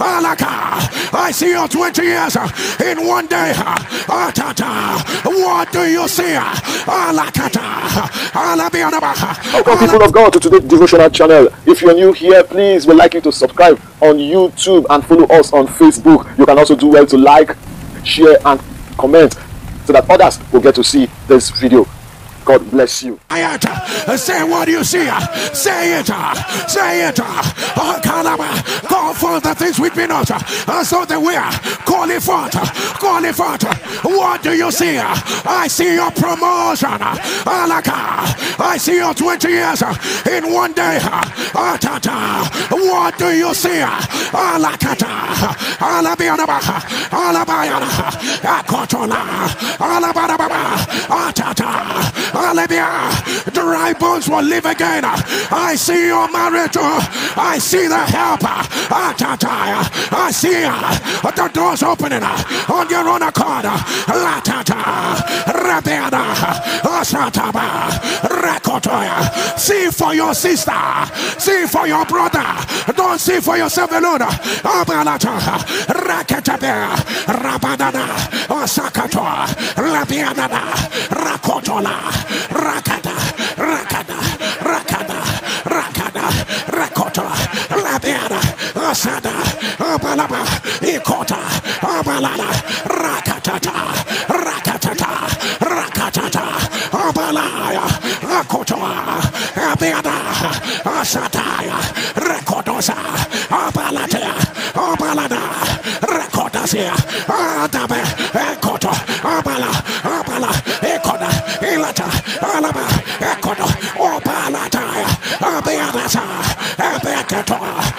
Alaka. I see your 20 years uh, in one day. Uh, Atata. What do you see? Uh, Alakata. Alabianaba. Welcome, people of God, to today's devotional channel. If you're new here, please, we'd like you to subscribe on YouTube and follow us on Facebook. You can also do well to like, share, and comment so that others will get to see this video. God bless you. Say what you see. Say it. Say it. Oh, Kalaba. Call forth the things which be not. And so they were. Call it forth. Call it forth. What do you see? I see your promotion. Uh, Alaka. Uh, I see your 20 years uh, in one day. What do you see? Alakata. Alabianaba. Alabayana. Akotola. Alabarababa. Atata. Ah, Hallelujah. Dry bones will live again. I see your marriage. I see the help. Ah, I see uh, the doors opening uh, on your own accord. Rakotoya. Ah, see for your sister. See for your brother. Don't see for yourself alone. Rakotola. Asada, Abalaba, Ikota, Abalala, Rakatata, Rakatata, Rakatata, Abalaya, Akotoa, Abiana, Asataya, Rekotosa, Abalatea, Abalada, Rekotasia, Adabe, Ekoto, Abala, Abala, Ekoda, Ilata, Alaba, Ekodo, Obalataya, Abianasa, Abekato,